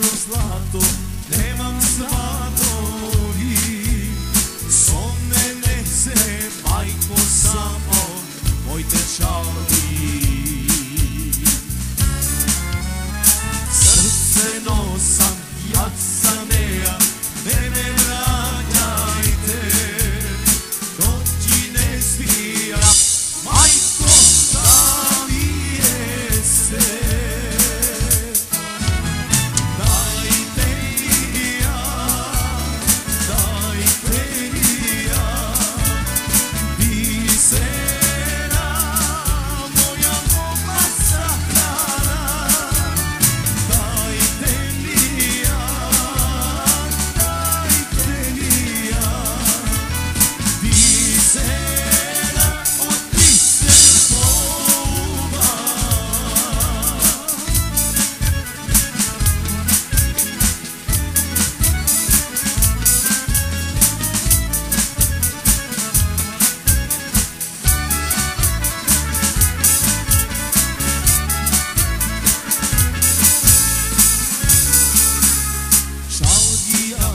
розладу, немам зраду.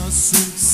innocence